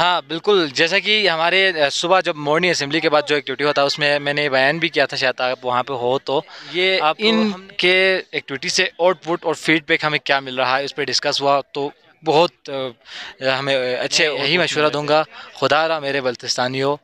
हाँ बिल्कुल। जैसा कि हमारे सुबह जब मॉर्निंग असेंबली के बाद जो एक्टिविटी होता है उसमें मैंने बयान भी किया था शायद आप वहाँ पे हो तो। ये आप इनके एक्टिविटी से आउटपुट और फीडबैक हमें क्या मिल रहा है उस पर डिस्कस हुआ तो बहुत हमें अच्छे यही मशवरा दूँगा। खुदा रहा मेरे बल्तिस्तानियों।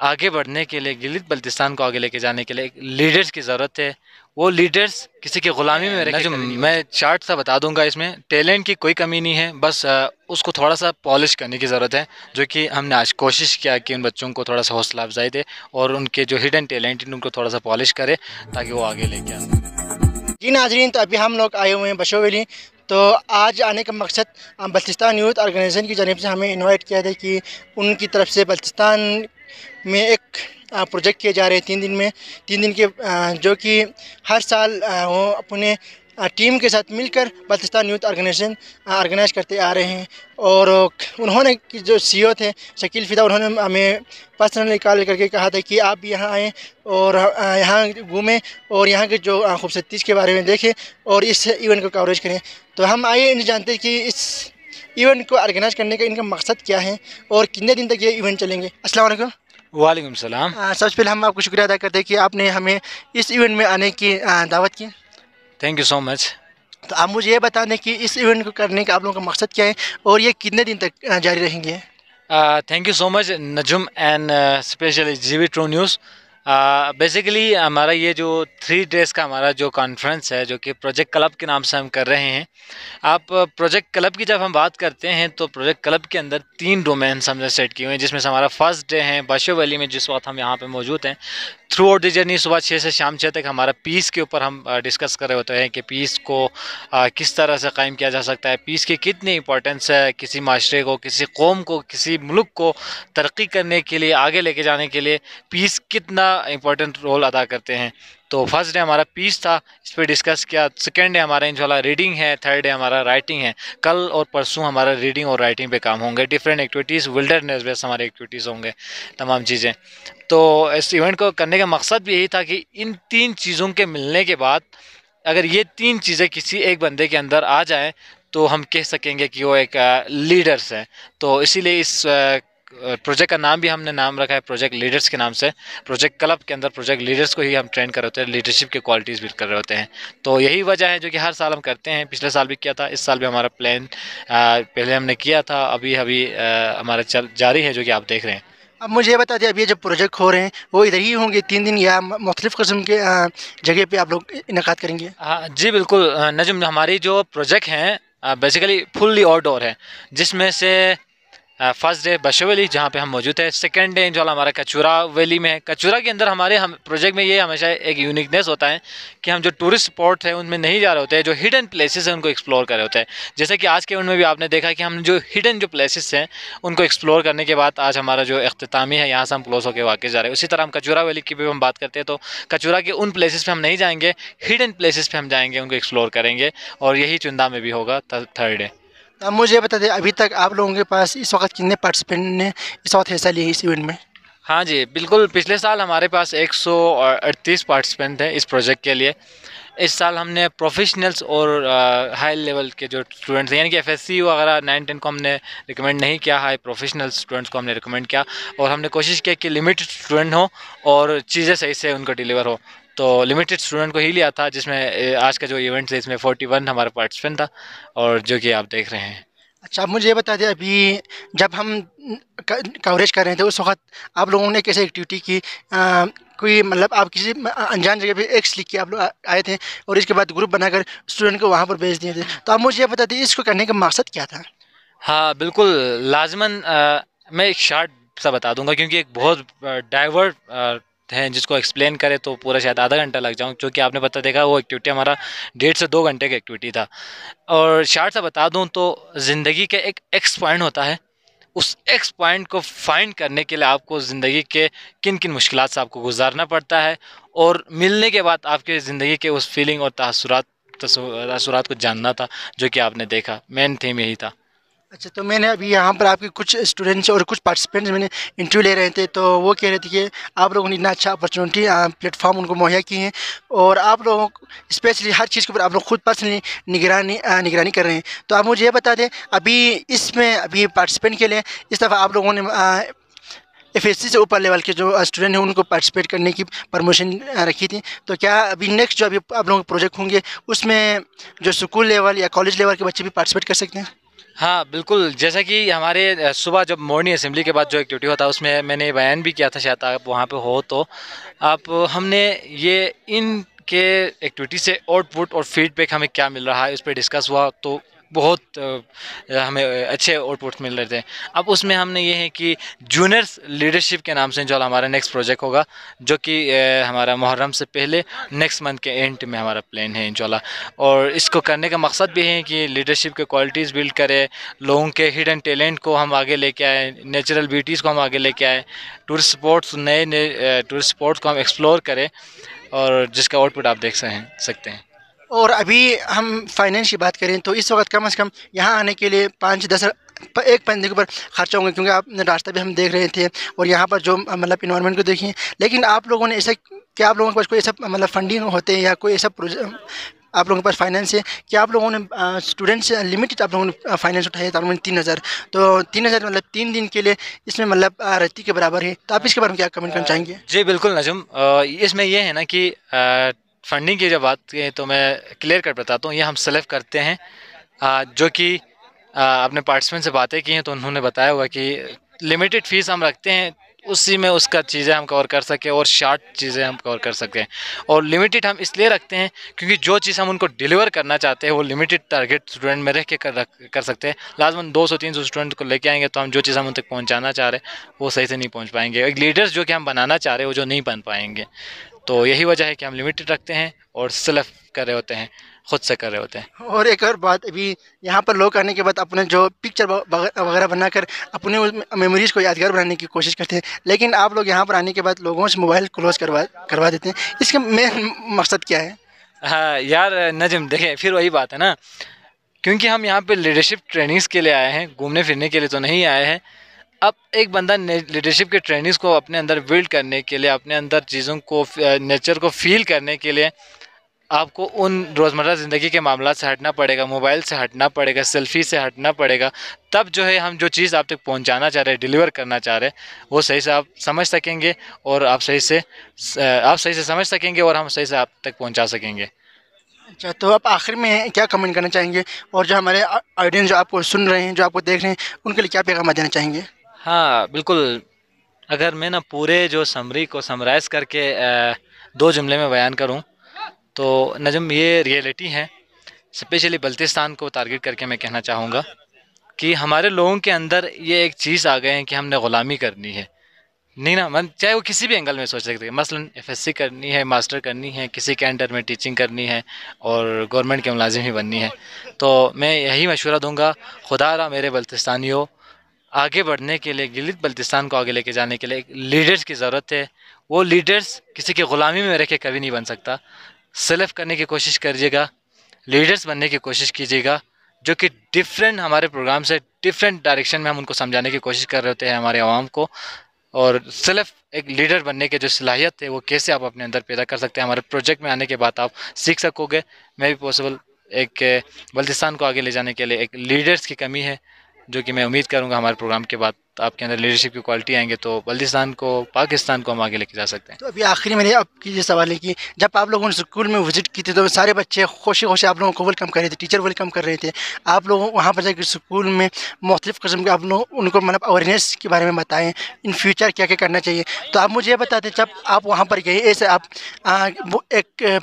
आगे बढ़ने के लिए गिलित बल्तिस्तान को आगे लेके जाने के लिए लीडर्स की ज़रूरत है। वो लीडर्स किसी की ग़ुलामी में रह मैं चार्ट सा बता दूँगा इसमें। टैलेंट की कोई कमी नहीं है बस उसको थोड़ा सा पॉलिश करने की ज़रूरत है जो कि हमने आज कोशिश किया कि उन बच्चों को थोड़ा सा हौसला अफजाई दे और उनके जो हिडन टैलेंट उनको थोड़ा सा पॉलिश करे ताकि वो आगे लेके आए। जी नाजरीन तो अभी हम लोग आए हुए हैं बशोवली तो आज आने का मकसद बल्तिस्तान यूथ ऑर्गेनाइजेशन की जानब से हमें इनवाइट किया था कि उनकी तरफ़ से बल्तिस्तान में एक प्रोजेक्ट किए जा रहे हैं तीन दिन में। तीन दिन के जो कि हर साल वो अपने टीम के साथ मिलकर बल्तिस्तान यूथ ऑर्गेनाइजेशन ऑर्गेनाइज करते आ रहे हैं। और, उन्होंने जो सीईओ थे, शकील फ़िदा, उन्होंने हमें पर्सनली कॉल करके कहा था कि आप भी यहाँ आएँ और यहाँ घूमें और यहाँ के जो खूबसूरती के बारे में देखें और इस इवेंट को कवरेज करें। तो हम आइए नहीं जानते कि इस इवेंट को ऑर्गेनाइज करने का इनका मकसद क्या है और कितने दिन तक ये इवेंट चलेंगे? असल वालेकुम सलाम। सबसे पहले हम आपको शुक्रिया अदा करते हैं कि आपने हमें इस इवेंट में आने की दावत की। थैंक यू सो मच तो आप मुझे ये बता दें कि इस इवेंट को करने का आप लोगों का मकसद क्या है और ये कितने दिन तक जारी रहेंगे? Thank you so much नजुम and specially G V True News basically uh, हमारा ये जो थ्री डेज़ का हमारा जो कॉन्फ्रेंस है जो कि प्रोजेक्ट क्लब के नाम से हम कर रहे हैं आप प्रोजेक्ट क्लब की जब हम बात करते हैं तो प्रोजेक्ट क्लब के अंदर तीन डोमेन्स हमने सेट किए हुए हैं जिसमें से हमारा फ़र्स्ट डे है बाशो वैली में जिस वक्त हम यहाँ पे मौजूद हैं थ्रू आउट द जर्नी सुबह छः से शाम छः तक हमारा पीस के ऊपर हम डिस्कस कर रहे होते हैं कि पीस को किस तरह से कायम किया जा सकता है। पीस की कितनी इंपॉर्टेंस है किसी माशरे को, किसी कौम को, किसी मुल्क को तरक्की करने के लिए, आगे लेके जाने के लिए पीस कितना इंपॉर्टेंट रोल अदा करते हैं। तो फ़र्स्ट डे हमारा पीस था, इस पर डिस्कस किया। सेकेंड डे हमारा इंशाल्लाह रीडिंग है थर्ड डे हमारा राइटिंग है। कल और परसों हमारा रीडिंग और राइटिंग पे काम होंगे। डिफरेंट एक्टिविटीज़ विल्डरनेस बेस हमारे एक्टिविटीज़ होंगे, तमाम चीज़ें। तो इस इवेंट को करने का मकसद भी यही था कि इन तीन चीज़ों के मिलने के बाद अगर ये तीन चीज़ें किसी एक बंदे के अंदर आ जाएँ तो हम कह सकेंगे कि वो एक लीडर्स हैं। तो इसीलिए इस प्रोजेक्ट का नाम भी हमने नाम रखा है प्रोजेक्ट लीडर्स के नाम से। प्रोजेक्ट क्लब के अंदर प्रोजेक्ट लीडर्स को ही हम ट्रेन कर रहे होते हैं लीडरशिप की क्वालिटीज़ भी कर रहे होते हैं। तो यही वजह है जो कि हर साल हम करते हैं। पिछले साल भी किया था इस साल भी हमारा प्लान पहले हमने किया था अभी अभी हमारा चल जारी है जो कि आप देख रहे हैं। अब मुझे ये बता दें अभी जब प्रोजेक्ट हो रहे हैं वो इधर ही होंगे तीन दिन या मुख्तलिफ़ कस्म के जगह पे आप लोग इनका करेंगे? हाँ जी बिल्कुल नजम हमारी जो प्रोजेक्ट हैं बेसिकली फुल्ली आउटडोर है जिसमें से फ़र्स्ट डे बशोवली, जहाँ पे हम मौजूद है। सेकेंड डे जो हमारा कचूरा वैली में है। कचूरा के अंदर हमारे, हम प्रोजेक्ट में ये हमेशा एक यूनिकनेस होता है कि हम जो टूरिस्ट स्पॉट है, उनमें नहीं जा रहे होते हैं। जो हिडन प्लेसेस हैं, उनको एक्सप्लोर कर रहे होते हैं। जैसे कि आज के उनमें भी आपने देखा कि हम जो हिडन जो प्लेसेस हैं, उनको एक्सप्लोर करने के बाद आज हमारा जो अख्तामी है, यहाँ से हम क्लोज होकर वाकई जा रहे हैं। उसी तरह हम कचूरा वैली की भी हम बात करते हैं तो कचूरा के उन प्लेसेस पर हम नहीं जाएँगे। हिडन प्लेसेस पर हम जाएँगे, उनको एक्सप्लोर करेंगे। और यही चुंदा में भी होगा थर्ड डे अब मुझे बता दें, अभी तक आप लोगों के पास इस वक्त कितने पार्टिसिपेंट ने इस वक्त हिस्सा लिया इस इवेंट में? हाँ जी, बिल्कुल। पिछले साल हमारे पास एक सौ अड़तीस पार्टिसिपेंट थे इस प्रोजेक्ट के लिए। इस साल हमने प्रोफेशनल्स और हाई लेवल के जो स्टूडेंट्स हैं, यानी कि एफ़ एस सी वगैरह नाइन टेन को हमने रिकमेंड नहीं किया हाई प्रोफेशनल स्टूडेंट्स को हमने रिकमेंड किया। और हमने कोशिश की कि लिमिटेड स्टूडेंट हो और चीज़ें सही से उनको डिलीवर हो। तो लिमिटेड स्टूडेंट को ही लिया था जिसमें आज का जो इवेंट है इसमें फोर्टी वन हमारा पार्टिसिपेंट था और जो कि आप देख रहे हैं। अच्छा आप मुझे ये बता दें अभी जब हम कवरेज कर रहे थे उस वक्त आप लोगों ने कैसे एक्टिविटी की? आ, कोई मतलब आप किसी अनजान जगह पे एक्स लिख के आप लोग आए थे और इसके बाद ग्रुप बनाकर स्टूडेंट को वहाँ पर भेज दिए थे। तो आप मुझे ये बता दें इसको करने का मकसद क्या था? हाँ बिल्कुल लाजमन मैं एक शार्ट सा बता दूँगा क्योंकि एक बहुत डाइवर्ट हैं, जिसको एक्सप्लेन करें तो पूरा शायद आधा घंटा लग जाऊँ। क्योंकि आपने पता देखा, वो एक्टिविटी हमारा डेढ़ से दो घंटे का एक्टिविटी था। और शार्ट सा बता दूँ तो ज़िंदगी का एक एक्स पॉइंट होता है। उस एक्स पॉइंट को फाइंड करने के लिए आपको ज़िंदगी के किन किन मुश्किल से आपको गुजारना पड़ता है और मिलने के बाद आपके ज़िंदगी के उस फीलिंग और तसरत तसरत को जानना था, जो कि आपने देखा। मेन थीम यही था। अच्छा तो मैंने अभी यहाँ पर आपके कुछ स्टूडेंट्स और कुछ पार्टिसिपेंट्स मैंने इंटरव्यू ले रहे थे तो वो कह रहे थे कि आप लोगों ने इतना अच्छा अपॉर्चुनिटी प्लेटफॉर्म उनको मुहैया की है और आप लोगों स्पेशली हर चीज़ के ऊपर आप लोग खुद पर्सनली निगरानी निगरानी कर रहे हैं। तो आप मुझे ये बता दें, अभी इसमें अभी पार्टिसिपेंट के लिए इस दफ़ा आप लोगों ने एफएससी से ऊपर लेवल के जो स्टूडेंट हैं, उनको पार्टिसिपेट करने की परमिशन रखी थी। तो क्या अभी नेक्स्ट जो अभी आप लोगों के प्रोजेक्ट होंगे, उसमें जो स्कूल लेवल या कॉलेज लेवल के बच्चे भी पार्टिसिपेट कर सकते हैं? हाँ बिल्कुल। जैसा कि हमारे सुबह जब मॉर्निंग असम्बली के बाद जो एक्टिविटी होता है, उसमें मैंने बयान भी किया था शायद, आप वहाँ पे हो तो। आप हमने ये इन के एक्टिविटी से आउटपुट और फीडबैक हमें क्या मिल रहा है उस पर डिस्कस हुआ तो बहुत हमें अच्छे आउटपुट मिल रहे थे। अब उसमें हमने ये है कि जूनियर्स लीडरशिप के नाम से जो हमारा नेक्स्ट प्रोजेक्ट होगा, जो कि हमारा मुहर्रम से पहले नेक्स्ट मंथ के एंड में हमारा प्लान है, इंशाल्लाह। और इसको करने का मकसद भी है कि लीडरशिप के क्वालिटीज़ बिल्ड करें, लोगों के हिडन टैलेंट को हम आगे लेके आए नेचुरल ब्यूटीज़ को हम आगे लेके आए टूरिस्ट स्पॉट्स नए नए टूरिस्ट स्पॉट्स को हम एक्सप्लोर करें, और जिसका आउटपुट आप देख सकते हैं। और अभी हम फाइनेंस की बात करें तो इस वक्त कम से कम यहाँ आने के लिए पाँच दस एक बंदे के ऊपर खर्चा होंगे क्योंकि आप रास्ता भी हम देख रहे थे और यहाँ पर जो मतलब इन्वायरमेंट को देखिए। लेकिन आप लोगों ने ऐसा क्या आप लोगों के पास कोई ऐसा मतलब फंडिंग होते हैं या कोई ऐसा आप लोगों के पास फाइनेंस है? क्या आप लोगों ने स्टूडेंट से लिमिटेड आप लोगों ने फाइनेंस उठाया तकरीबन तीन हज़ार। तो तीन हज़ार मतलब तीन दिन के लिए इसमें मतलब रत्ती के बराबर है। तो आप इसके बारे में क्या कमेंट करना चाहेंगे? जी बिल्कुल नजम। इसमें यह है ना कि फंडिंग की जब बात करें तो मैं क्लियर कर बताता हूँ, ये हम सेलेक्ट करते हैं। जो कि अपने पार्टिसिपेंट से बातें की हैं तो उन्होंने बताया हुआ कि लिमिटेड फ़ीस हम रखते हैं, उसी में उसका चीज़ें हम कवर कर सकें और शार्ट चीज़ें हम कवर कर सकें और लिमिटेड हम इसलिए रखते हैं क्योंकि जो चीज़ हम उनको डिलीवर करना चाहते हैं, वो लिमिटेड टारगेट स्टूडेंट में रह के कर कर सकते हैं। लाजमन दो सौ तीन सौ स्टूडेंट को लेके आएँगे तो हम जो चीज़ हम उन तक पहुँचाना चाह रहे हैं, वो सही से नहीं पहुँच पाएँगे। एक लीडर्स जो कि हम बनाना चाह रहे हैं, वो जो नहीं बन पाएँगे। तो यही वजह है कि हम लिमिटेड रखते हैं और सेलेक्ट कर रहे होते हैं खुद से कर रहे होते हैं। और एक और बात अभी यहाँ पर लोग आने के बाद अपने जो पिक्चर वगैरह बनाकर अपने मेमोरीज को यादगार बनाने की कोशिश करते हैं। लेकिन आप लोग यहाँ पर आने के बाद लोगों से मोबाइल क्लोज करवा करवा देते हैं। इसका मेन मकसद क्या है? हाँ यार नजम देखें फिर वही बात है ना। क्योंकि हम यहाँ पे लीडरशिप ट्रेनिंग्स के लिए आए हैं घूमने फिरने के लिए तो नहीं आए हैं। अब एक बंदा लीडरशिप के ट्रेनिंग्स को अपने अंदर बिल्ड करने के लिए, अपने अंदर चीज़ों को नेचर को फील करने के लिए आपको उन रोज़मर्रा ज़िंदगी के मामला से हटना पड़ेगा मोबाइल से हटना पड़ेगा सेल्फी से हटना पड़ेगा, तब जो है हम जो चीज़ आप तक पहुंचाना चाह रहे हैं डिलीवर करना चाह रहे हैं, वो सही से आप समझ सकेंगे और आप सही से आप सही से समझ सकेंगे और हम सही से आप तक पहुँचा सकेंगे। अच्छा तो आप आखिर में क्या कमेंट करना चाहेंगे? और जो हमारे ऑडियंस जो आपको सुन रहे हैं, जो आपको देख रहे हैं, उनके लिए क्या पैगाम देना चाहेंगे? हाँ बिल्कुल। अगर मैं ना पूरे जो समरी को समराइज़ करके दो जुमले में बयान करूँ तो नजम, ये रियलिटी है। स्पेशली बल्तिस्तान को टारगेट करके मैं कहना चाहूँगा कि हमारे लोगों के अंदर ये एक चीज़ आ गए हैं कि हमने ग़ुलामी करनी है। नहीं ना, मन, चाहे वो किसी भी एंगल में सोच सकते हैं। मसलन एफएससी करनी है मास्टर करनी है, किसी के अंडर में टीचिंग करनी है और गवर्नमेंट के मुलाजिम ही बननी है। तो मैं यही मशवरा दूँगा, खुदा रहा मेरे बल्तिस्तानियों आगे बढ़ने के लिए गिलित बल्तिस्तान को आगे लेके जाने के लिए एक लीडर्स की ज़रूरत है। वो लीडर्स किसी की ग़ुलामी में रह के कभी नहीं बन सकता। सेल्फ करने की कोशिश करिएगा। लीडर्स बनने की कोशिश कीजिएगा। जो कि डिफरेंट हमारे प्रोग्राम से डिफरेंट डायरेक्शन में हम उनको समझाने की कोशिश कर रहे होते हैं हमारे आवाम को। और सेल्फ एक लीडर बनने के जो सलाहियत है, वो कैसे आप अपने अंदर पैदा कर सकते हैं? हमारे प्रोजेक्ट में आने के बाद आप सीख सकोगे। मैं भी पॉसिबल एक बल्तिस्तान को आगे ले जाने के लिए एक लीडर्स की कमी है। जो कि मैं उम्मीद करूँगा हमारे प्रोग्राम के बाद आपके अंदर लीडरशिप की क्वालिटी आएँगे तो बल्दिस्तान को, पाकिस्तान को हम आगे लेके जा सकते हैं। तो अभी आखिरी मैंने आपकी ये सवाल है कि जब आप लोगों ने स्कूल में विज़िट की थी तो सारे बच्चे खुशी खुशी आप लोगों को वेलकम कर रहे थे टीचर वेलकम कर रहे थे। आप लोग, वहाँ पर जाकर स्कूल में मुख्तलिफ़ कस्म के आप लोग, उनको मतलब अवेयरनेस के बारे में बताएँ इन फ्यूचर क्या क्या करना चाहिए। तो आप मुझे ये बताते, जब आप वहाँ पर गए, ऐसे आप एक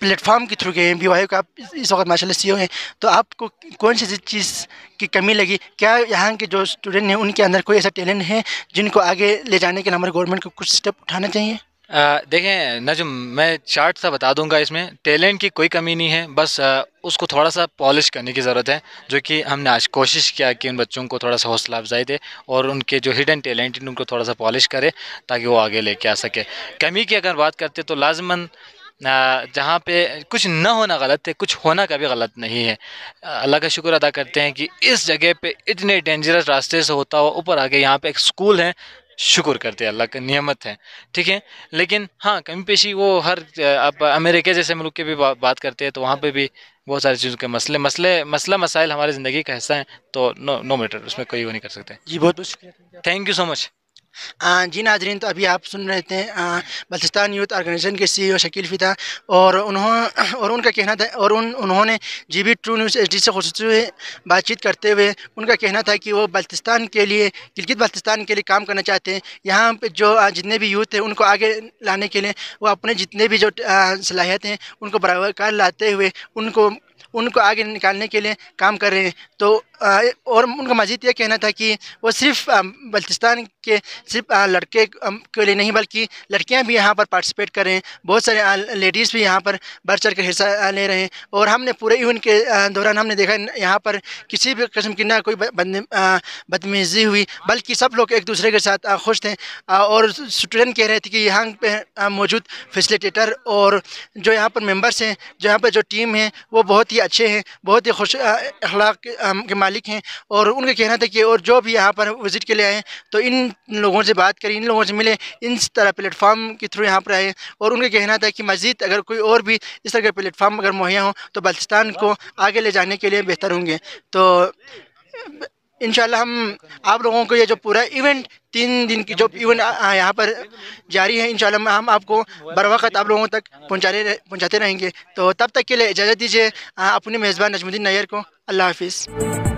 प्लेटफॉर्म के थ्रू गए बी वाई आप इस वक्त माशा सी हैं तो आपको कौन सी चीज़ की कमी लगी? क्या यहाँ के जो स्टूडेंट हैं उनके अंदर कोई ऐसा टैलेंट है जिनको आगे ले जाने के लिए हमारे गवर्नमेंट को कुछ स्टेप उठाना चाहिए? देखें नजम मैं चार्ट सा बता दूँगा इसमें। टैलेंट की कोई कमी नहीं है बस आ, उसको थोड़ा सा पॉलिश करने की ज़रूरत है जो कि हमने आज कोशिश किया कि उन बच्चों को थोड़ा सा हौसला अफजाई दे और उनके जो हिडन टैलेंट उनको थोड़ा सा पॉलिश करे ताकि वो आगे लेके आ सके। कमी की अगर बात करते तो लाजमन जहाँ पे कुछ न होना गलत है कुछ होना कभी गलत नहीं है। अल्लाह का शुक्र अदा करते हैं कि इस जगह पे इतने डेंजरस रास्ते से होता हुआ ऊपर आके यहाँ पे एक स्कूल है शुक्र करते हैं अल्लाह का नियमत है। ठीक है? लेकिन हाँ कमी पेशी वो हर आप अमेरिका जैसे मुल्क के भी बा, बात करते हैं तो वहाँ पे भी बहुत सारी चीज़ों के मसले मसले मसला मसाइल हमारी ज़िंदगी का हिस्सा हैं तो नो नो मैटर उसमें कोई वो नहीं कर सकते। जी बहुत बहुत शुक्रिया। थैंक यू सो मच जी नाजरीन तो अभी आप सुन रहे थे बल्तिस्तान यूथ ऑर्गेनाइजेशन के सी ओ शकील फ़िदा और उन्होंने और उनका कहना था, और उन, उन्होंने G B True News H D से खसूस बातचीत करते हुए उनका कहना था कि वो बल्तिस्तान के लिए गिलगित बल्तिस्तान के लिए काम करना चाहते हैं। यहाँ पर जो जितने भी यूथ हैं, उनको आगे लाने के लिए, वो अपने जितने भी जो सलाहियत हैं, उनको बराबर लाते हुए उनको उनको आगे निकालने के लिए काम कर रहे हैं। तो और उनका मज़ीद ये कहना था कि वो सिर्फ़ बल्तिस्तान के, सिर्फ़ लड़के के लिए नहीं, बल्कि लड़कियाँ भी यहाँ पर पार्टिसिपेट कर रहे हैं। बहुत सारे लेडीज़ भी यहाँ पर बढ़ चढ़ कर हिस्सा ले रहे हैं। और हमने पूरे इवेंट के दौरान हमने देखा, यहाँ पर किसी भी किस्म की ना कोई बदतमीज़ी हुई, बल्कि सब लोग एक दूसरे के साथ खुश थे। और स्टूडेंट कह रहे थे कि यहाँ पर मौजूद फैसिलिटेटर और जो यहाँ पर मेंबर्स हैं, जो यहाँ पर जो टीम है, वो बहुत ही अच्छे हैं, बहुत ही खुश अखलाक के मालिक हैं और उनका कहना था कि और जो भी यहाँ पर विज़िट के लिए आए तो इन लोगों से बात करें, इन लोगों से मिले इन तरह प्लेटफार्म के थ्रू यहाँ पर आए और उनका कहना था कि मज़ीद अगर कोई और भी इस तरह के प्लेटफार्म अगर मुहैया हों तो बल्तिस्तान को आगे ले जाने के लिए बेहतर होंगे। तो इन हम आप लोगों को ये जो पूरा इवेंट तीन दिन की जो इवेंट यहाँ पर जारी है इन हम आपको बर वक्त आप लोगों तक पहुँचाने पहुँचाते रहेंगे। तो तब तक के लिए इजाज़त दीजिए अपने मेज़बान नजमुद्दीन नैयर को, अल्लाह हाफिज़।